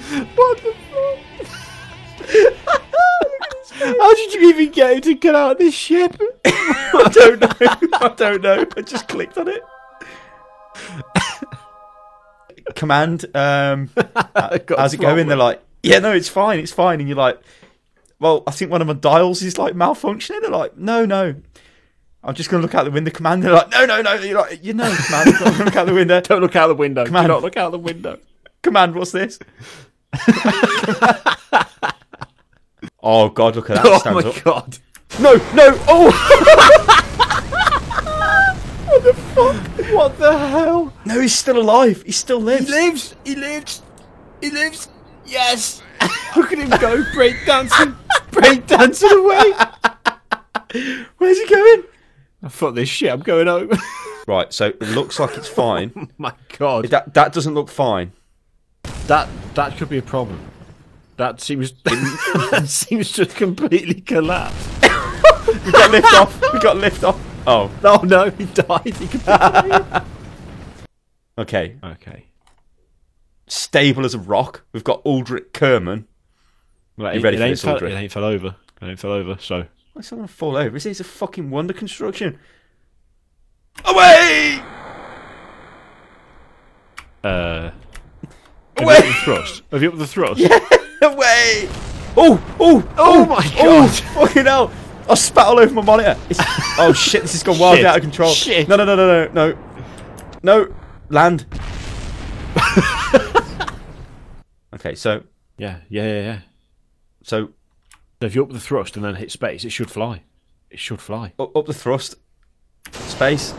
What the fuck? How did you even get him to get out of this ship? I don't know. I don't know. I just clicked on it. Command. Um, how's it going? They're like, yeah, no, it's fine, it's fine. And you're like, well, I think one of my dials is like malfunctioning. They're like, no, no. I'm just going to look out the window, command. They're like, no, no, no. You're like, you know, command. I'm going to look out the window. Don't look out the window. Come. Do not look out the window. Command, what's this? oh, God, look at that. Oh my up. god. No, no. Oh, What the fuck? What the hell? no, he's still alive. He still He lives. lives. He lives. He lives. Yes. Look at him go break dancing. break dancing away. Where's he going? I thought this shit. I'm going home. Right, so it looks like it's fine. oh my god. that that doesn't look fine. That that could be a problem. That seems that seems to completely collapsed. We got lift off. We got lift off. Oh, Oh no, he died. He completely. okay. okay. Stable as a rock. We've got Aldrich Kerman. Well, You it, ready it for ain't this, fell, Aldrich? It ain't fell over. It ain't fell over. So It's not gonna fall over. Is it? It's a fucking wonder construction. Away! uh. Have you up the thrust? Have you up the thrust? Yeah, Away! Oh, oh, oh, Oh my oh, god! fucking hell! I spat all over my monitor. It's, oh shit! This has gone wildly Shit. out of control. Shit. No, no, no, no, no, no, no. Land. okay, so Yeah, yeah, yeah, yeah. so So if you up the thrust and then hit space, it should fly. It should fly. up, up the thrust. Space.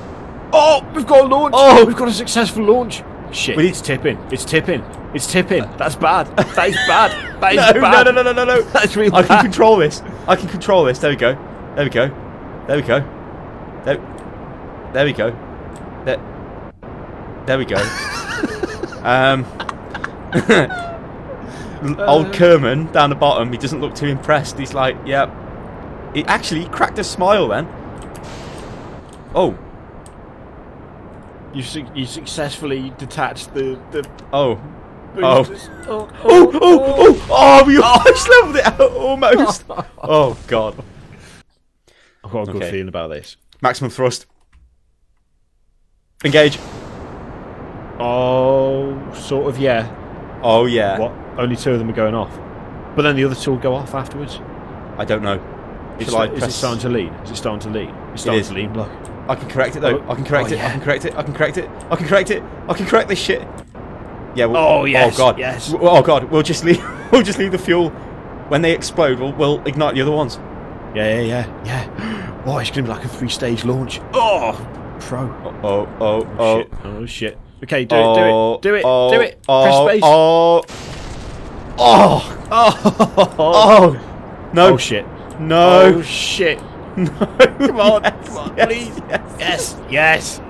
Oh, we've got a launch. Oh! we've got a successful launch. Shit, We need- it's tipping. It's tipping. It's tipping. That's bad. That is bad. That is No, no, bad. no, no, no, no, no. That's really I can control this. I can control this. There we go. There we go. There we go. There, there we go. There, there we go. um, old Kerman down the bottom. He doesn't look too impressed. He's like, yeah. He actually cracked a smile then. Oh, You su- you successfully detached the the. oh, Oh. boosters. oh, oh, oh, oh, oh! oh. oh, oh we almost leveled it out. Almost. Oh God. I've got a good Okay. feeling about this. Maximum thrust. Engage. Oh, sort of. Yeah. Oh yeah. What? Only two of them are going off, but then the other two will go off afterwards. I don't know. It's, Shall I is it starting to lead? Is it starting to lead? It's starting is. to lead. Look. I can correct it though. Oh, I can correct oh, it. I can correct it. I can correct it. I can correct it. I can correct this shit. Yeah. We'll, Oh, yes, Oh god. yes. Oh god. We'll just leave. We'll just leave the fuel. When they explode, we'll, we'll ignite the other ones. Yeah, yeah, yeah, yeah. Oh, it's gonna be like a three-stage launch. Oh, pro. Oh oh oh. oh, oh. shit. Oh shit. Okay, do oh, it, do it, oh, do it, oh, do it. Oh, Press space. Oh. Oh. Oh, Oh. No. Oh, shit. No. Oh shit. No. Come on, Yes, come on, yes, please. Yes. Yes, yes.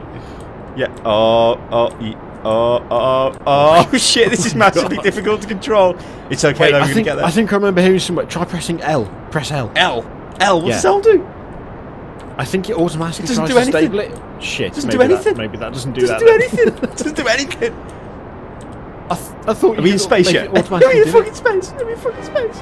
Yeah. Oh, oh, ye- oh, oh, oh. Oh, oh, shit! This is massively difficult to control. It's okay Wait, though. We're I gonna think get there. I think I remember hearing somewhere. Try pressing L. Press L. L. L. What's Yeah. L do? I think it automatically It doesn't do to anything. stable it. Shit. Doesn't maybe do anything. That, maybe that doesn't do that. Doesn't that. do anything. Doesn't do anything. I, th- I thought Are we in space yet? Are we in fucking space? Are we in fucking space?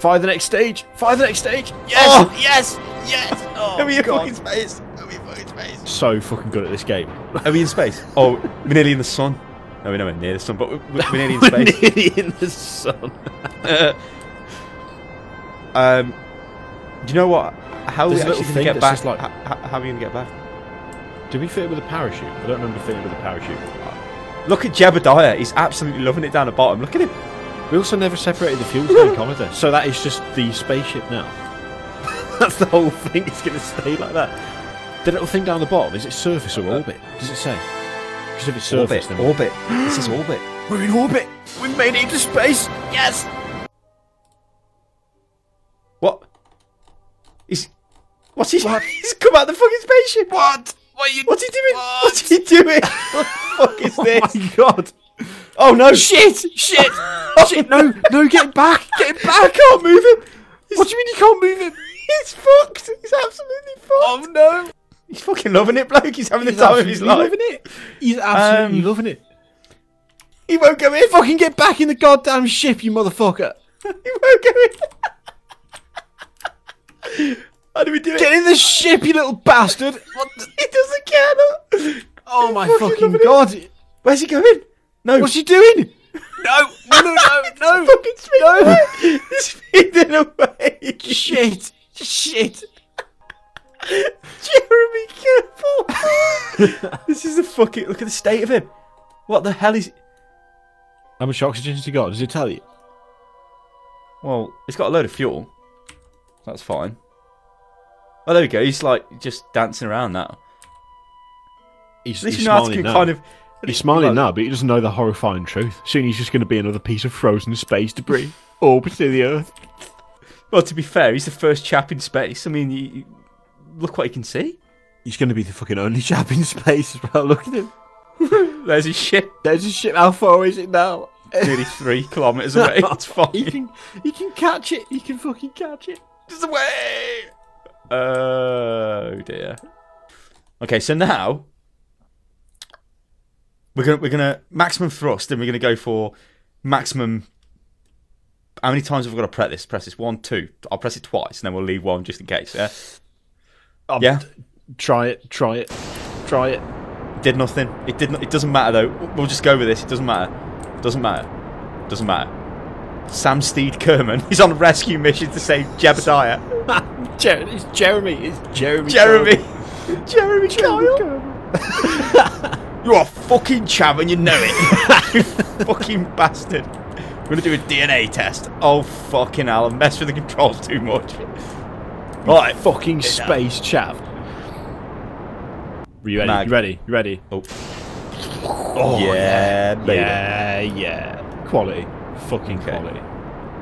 Fire the next stage. Fire the next stage. Yes. Oh. Yes. Yes. Oh, Are we in God. fucking space? Are we in fucking space? So fucking good at this game. Are we in space? Oh, we're nearly in the sun. No, we're nowhere near the sun, but we're, we're nearly in space. we're nearly in the sun. um, do you know what? How are we actually going to get back? like- how, how are we going to get back? Did we fit it with a parachute? I don't remember fitting it with a parachute. Look at Jebediah. He's absolutely loving it down the bottom. Look at him. We also never separated the fuel tank either. So that is just the spaceship now. That's the whole thing. It's going to stay like that. The little thing down the bottom, is it surface or orbit? Does it say? Because if it's surface, Orbit. then Orbit. this is orbit. we're in orbit. We've made it into space. Yes. What? He's. What's he? What? He's come out of the fucking spaceship. What? What are you? What's he doing? What's he doing? what the fuck is Oh this? my god! Oh no! Shit! Shit! Shit! No! No! Get him back! Get him I back! can't move him. He's, What do you mean you can't move him? he's fucked. He's absolutely fucked. Oh no! He's fucking loving it, bloke. He's having He's the time of his absolutely life. loving it. He's absolutely Um, loving it. He won't go in. Fucking get back in the goddamn ship, you motherfucker! He won't go in. How do we do it? Get in the ship, you little bastard! What the- He doesn't care. No. Oh my Fucking fucking loving it. god! Where's he going? No. What's he doing? No, no, no, no, no! fucking speeding No. away. He's speeding away. Shit! Shit! Jeremy, careful. this is a fucking. Look at the state of him. What the hell is. How much oxygen has he got? Does it tell you? Well, he's got a load of fuel. That's fine. Oh, there we go. He's like just dancing around now. He's, At least he's you know how to now. kind of. He's smiling now, but he doesn't know the horrifying truth. Soon he's just going to be another piece of frozen space debris orbiting the Earth. Well, to be fair, he's the first chap in space. I mean, you, you- look what he can see. He's going to be the fucking only chap in space as well. Look at him. There's his ship, There's his ship. How far is it now? nearly three kilometers away. It's he fine. can, he can catch it. He can fucking catch it. Just away. Oh dear. Okay, so now we're gonna we're gonna maximum thrust, and we're gonna go for maximum. How many times have we got to press this? Press this one, two. I'll press it twice, and then we'll leave one just in case. Yeah. Um, Yeah. Try it. Try it. Try it. Did nothing. It did. not It doesn't matter though. We'll just go with this. It doesn't matter. Doesn't matter. Doesn't matter. Sam Steed Kerman. He's on a rescue mission to save Jebediah. Jer- it's Jeremy. It's Jeremy. Jeremy. Jeremy Kyle. You're a fucking chav and you know it. you fucking bastard. We're gonna do a DNA test. Oh fucking hell! I messed with the controls too much. Right. Fucking space chap. Are you ready? Mag. You ready? You ready? Oh. Oh, yeah, baby. Yeah, yeah. Quality. Fucking Okay. quality.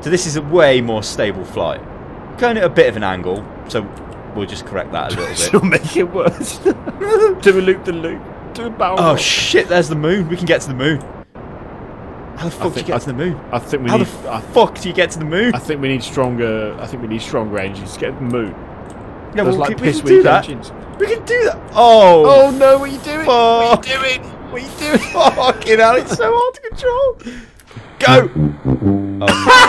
So this is a way more stable flight. Going at a bit of an angle, so we'll just correct that a little bit. She'll make it worse. Do a loop the loop. Do a. Oh shit! There's the moon. We can get to the moon. How the fuck do you get I to the moon? I think we How need. the I, fuck do you get to the moon? I think we need stronger. I think we need stronger engines to get to the moon. Yeah, Those well, like we can- we can do that. engines. We can do that. Oh, Oh no! What are you doing? fuck. What are you doing? What are you doing? Fucking hell, it's so hard to control. Go! Oh, Look at it.